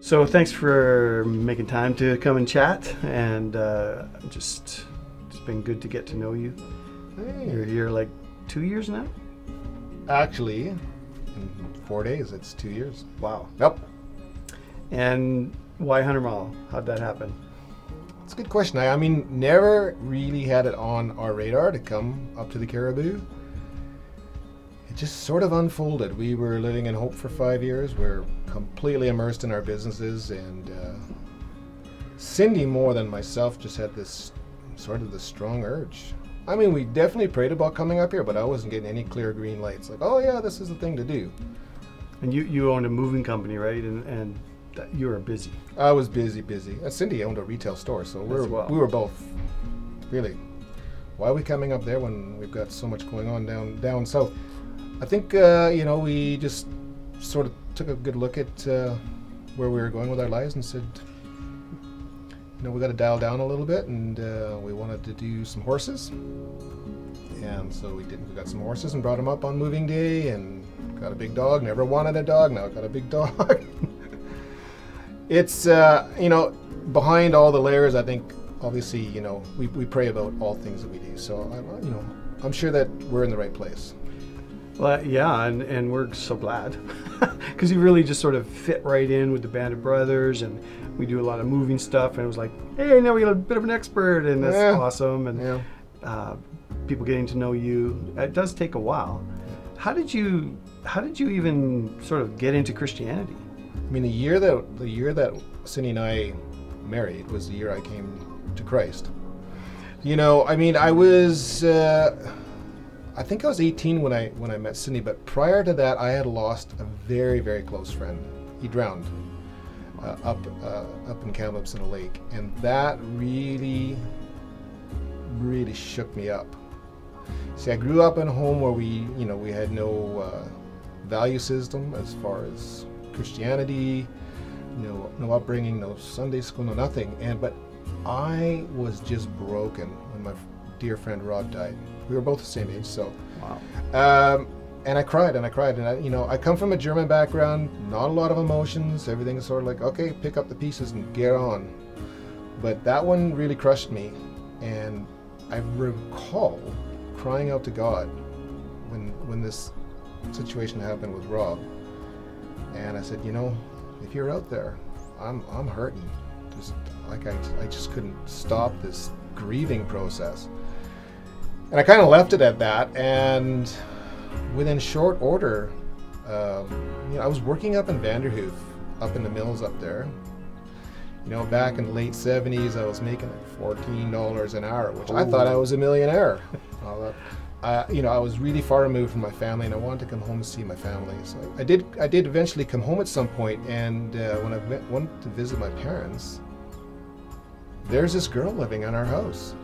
So thanks for making time to come and chat, and uh, just it's been good to get to know you. You're, Hey. you're like two years now. Actually, in four days, it's two years. Wow. Yep. And why Hundred Mile? How'd that happen? It's a good question. I, I mean, never really had it on our radar to come up to the Cariboo. Just sort of unfolded. We were living in Hope for five years. We're completely immersed in our businesses, and uh, Cindy, more than myself, just had this sort of the strong urge. I mean, we definitely prayed about coming up here, but I wasn't getting any clear green lights. Like, oh yeah, this is the thing to do. And you you owned a moving company, right? And and you were busy. I was busy, busy. And Cindy owned a retail store, so we're, well. we were both really. Why are we coming up there when we've got so much going on down down south? I think uh, you know we just sort of took a good look at uh, where we were going with our lives and said, you know, we got to dial down a little bit, and uh, we wanted to do some horses. And so we did. We got some horses and brought them up on moving day, and got a big dog. Never wanted a dog. Now got a big dog. it's uh, you know behind all the layers i think obviously you know we, we pray about all things that we do so i'm you know i'm sure that we're in the right place Well, yeah, and, and we're so glad because you really just sort of fit right in with the Band of Brothers, and we do a lot of moving stuff. And it was like, hey, now we got a bit of an expert, and that's Yeah. awesome. And yeah uh, people getting to know you. It does take a while. How did you How did you even sort of get into Christianity? i mean the year that the year that cindy and i married was the year i came to christ you know i mean i was uh, i think i was 18 when i when i met cindy but prior to that i had lost a very very close friend he drowned uh, up uh, up in Kamloops in a lake, and that really, really shook me up. See, I grew up in a home where we, you know, we had no uh, value system as far as Christianity, no no upbringing, no Sunday school, no nothing. And but I was just broken when my dear friend Rod died. We were both the same age, so. Wow. Um, and I cried and I cried and I, you know, I come from a German background, not a lot of emotions. Everything is sort of like, okay, pick up the pieces and get on. But that one really crushed me, and I recall crying out to God when when this situation happened with Rob. And I said, you know, if you're out there, I'm I'm hurting. Just like I I just couldn't stop this grieving process. And I kind of left it at that, and within short order, um, you know, I was working up in Vanderhoof, up in the mills up there. You know, back in the late 70s, I was making like $14 an hour, which I thought I was a millionaire. All that- uh, you know, I was really far removed from my family, and I wanted to come home and see my family. So I did. I did eventually come home at some point, and uh, when I went, went to visit my parents, there's this girl living in our house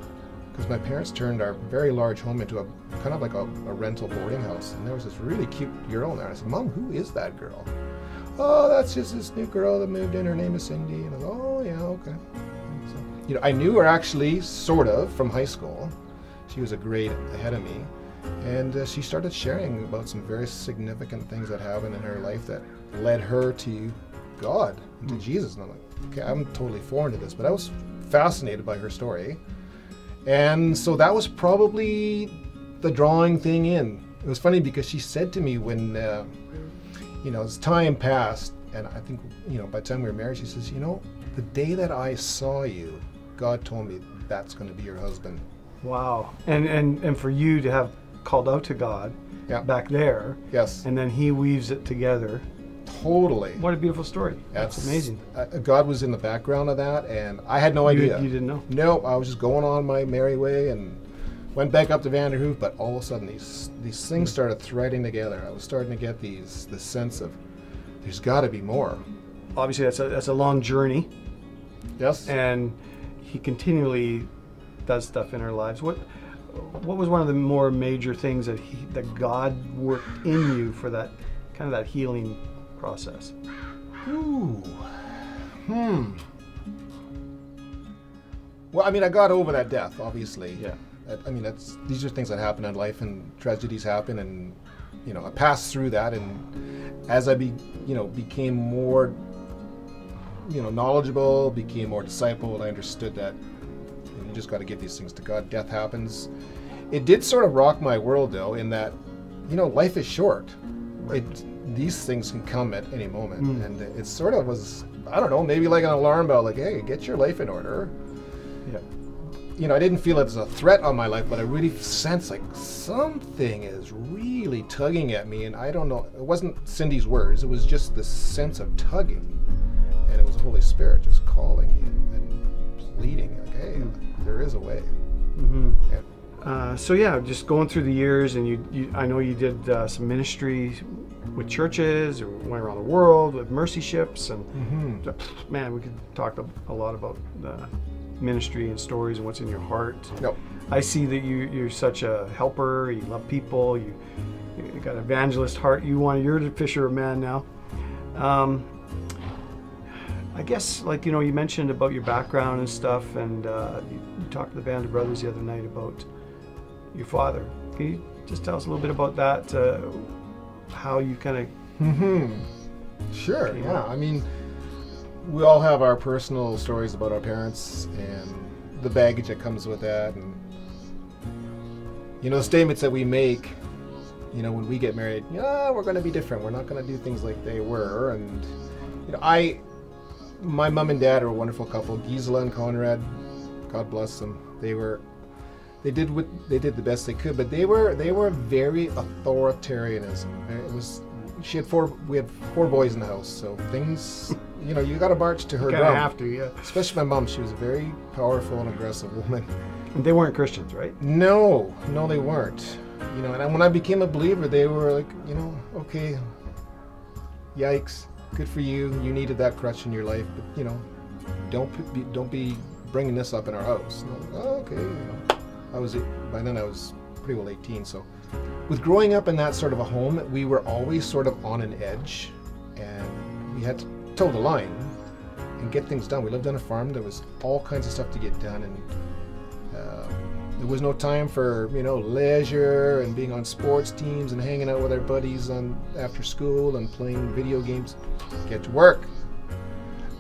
because my parents turned our very large home into a kind of like a, a rental boarding house, and there was this really cute girl in there. I said, "Mom, who is that girl?" Oh, that's just this new girl that moved in. Her name is Cindy. And I was, like, "Oh, yeah, okay." So, you know, I knew her actually, sort of, from high school. She was a grade ahead of me, and uh, she started sharing about some very significant things that happened in her life that led her to God to Jesus. And I'm like, okay, I'm totally foreign to this, but I was fascinated by her story. And so that was probably the drawing thing in. It was funny because she said to me when, uh, you know, as time passed, and I think, you know, by the time we were married, she says, you know, the day that I saw you, God told me that's going to be your husband. Wow. And and and for you to have called out to God Yeah. back there, Yes, and then He weaves it together. Totally. What a beautiful story. That's, That's amazing. Uh, God was in the background of that, and I had no You, idea. you didn't know. No, I was just going on my merry way and went back up to Vanderhoof, but all of a sudden these these things started threading together. I was starting to get these this sense of there's got to be more. Obviously, that's a that's a long journey, Yes. and He continually does stuff in our lives. What what was one of the more major things that he, that God worked in you for that kind of that healing process? Ooh. Hmm. Well, I mean, I got over that death, obviously. Yeah. I mean, that's these are things that happen in life, and tragedies happen, and you know, I passed through that, and as I be, you know, became more, you know, knowledgeable, became more disciple, I understood that you just got to give these things to God. Death happens. It did sort of rock my world, though, in that, you know, life is short. It, these things can come at any moment, Mm. and it sort of was, I don't know, maybe like an alarm bell, like, hey, get your life in order Yeah. you know, I didn't feel it as a threat on my life, but I really sensed like something is really tugging at me, and I don't know. It wasn't Cindy's words; it was just this sense of tugging, and it was the Holy Spirit just calling me and, and pleading, like, "Hey, there is a way." hmm Yeah. Uh, so yeah, just going through the years, and you, you I know you did uh, some ministry with churches, or went around the world with mercy ships, and Mm-hmm. man, we could talk a, a lot about the ministry and stories and what's in your heart. No. I see that you you're such a helper. You love people. You you got an evangelist heart. You want you're the fisher of man now. Um, I guess like you know you mentioned about your background and stuff, and uh, you talked to the band of brothers the other night about your father. Can you just tell us a little bit about that? Uh, how you kind of Mm-hmm. Sure. Yeah. up. I mean, we all have our personal stories about our parents and the baggage that comes with that, and you know, statements that we make. You know, when we get married, yeah, we're going to be different. We're not going to do things like they were, and you know, I, my mom and dad are a wonderful couple, Gisela and Conrad. God bless them. They were they did what they did the best they could, but they were they were very authoritarianism. It was she had four we had four boys in the house, so things you know you got to march to her of drum. have to, yeah. Especially my mom, she was a very powerful and aggressive woman. And they weren't Christians, right? No, no, they weren't. You know, and when I became a believer, they were like, you know, okay, yikes, good for you. You needed that crutch in your life, but you know, don't be, don't be bringing this up in our house. And I was like, oh, okay. You know, I was by then I was pretty well 18, so with growing up in that sort of a home, we were always sort of on an edge, and we had to toe the line and get things done. We lived on a farm. There was all kinds of stuff to get done, and uh, there was no time for you know leisure and being on sports teams and hanging out with our buddies on after school and playing video games. Get to work.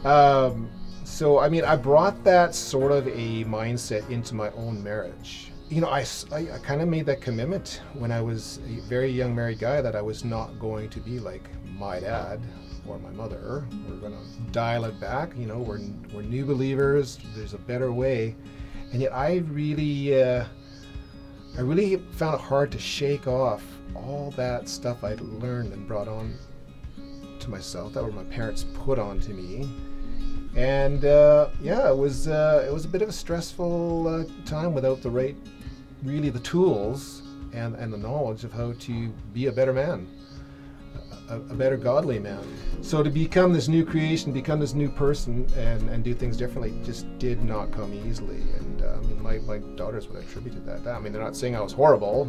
Um, so I mean, I brought that sort of a mindset into my own marriage. You know, I I kind of made that commitment when I was a very young married guy that I was not going to be like my dad or my mother. We're going to dial it back. You know, we're, we're new believers. There's a better way. And yet I really, uh, I really found it hard to shake off all that stuff I'd learned and brought on to myself that were my parents put on to me. And uh, yeah, it was uh, it was a bit of a stressful uh, time without the right, really the tools and, and the knowledge of how to be a better man, a, a better godly man. So to become this new creation, become this new person, and, and do things differently just did not come easily. And uh, I mean, my, my daughters would attribute that. I mean, they're not saying I was horrible,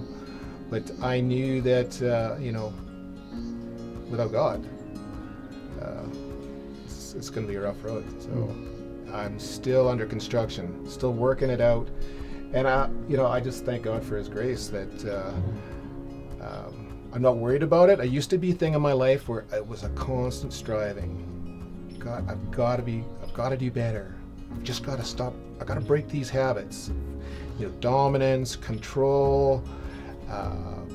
but I knew that uh, you know, without God, uh, it's, going to be a rough road. So I'm still under construction, still working it out, and I, you know, I just thank God for His grace that. Uh, um, I'm not worried about it. I used to be a thing in my life where it was a constant striving. God, I've got to be, I've got to do better. I've just got to stop. I got to break these habits. You know, dominance, control. Um,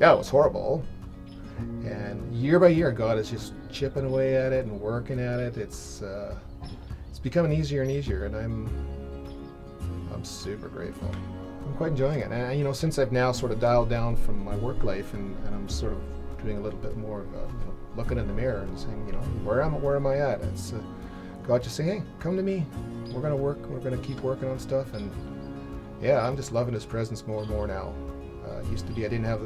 yeah, it was horrible. Year by year, God is just chipping away at it and working at it. It's uh, it's becoming easier and easier, and I'm I'm super grateful. I'm quite enjoying it. And you know, since I've now sort of dialed down from my work life, and, and I'm sort of doing a little bit more of you know, looking in the mirror and saying, you know, where am where am I at? It's uh, God just saying, hey, come to me. We're gonna work. We're gonna keep working on stuff, and yeah, I'm just loving His presence more and more now. Uh, it used to be I didn't have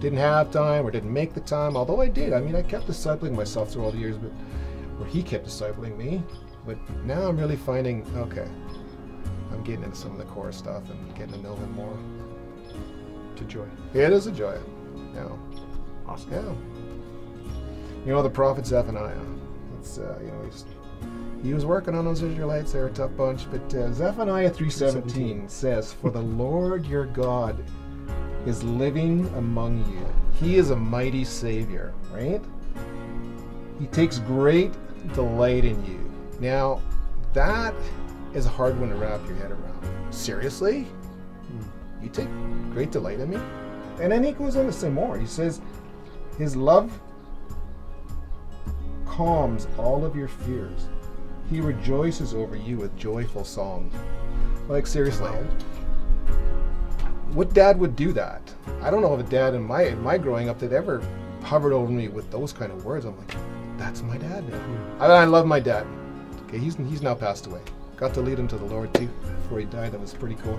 didn't have time or didn't make the time. Although I did. I mean, I kept discipling myself through all the years, but where He kept discipling me. But now I'm really finding okay. I'm getting into some of the core stuff and getting to know Him more. To joy. It is a joy. Yeah. Awesome. Yeah. You know the prophet Zephaniah. It's uh, you know he's he was working on those Israelites. They're a tough bunch. But uh, Zephaniah 3.17 says, For the Lord your God is living among you. He is a mighty Savior, right? He takes great delight in you. Now, that is a hard one to wrap your head around. Seriously? You take great delight in me? And then he goes on to say more. He says, His love calms all of your fears. He rejoices over you with joyful songs. Like, seriously. What dad would do that? I don't know of a dad in my in my growing up that ever hovered over me with those kind of words. I'm like, that's my dad now. I, I love my dad. Okay, he's he's now passed away. Got to lead him to the Lord too before he died. That was pretty cool.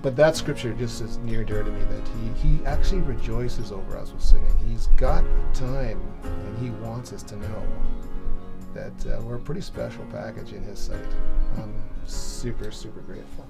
But that scripture just is near and dear to me that he, he actually rejoices over us with singing. He's got time and he wants us to know that uh, we're a pretty special package in his sight. I'm super, super grateful.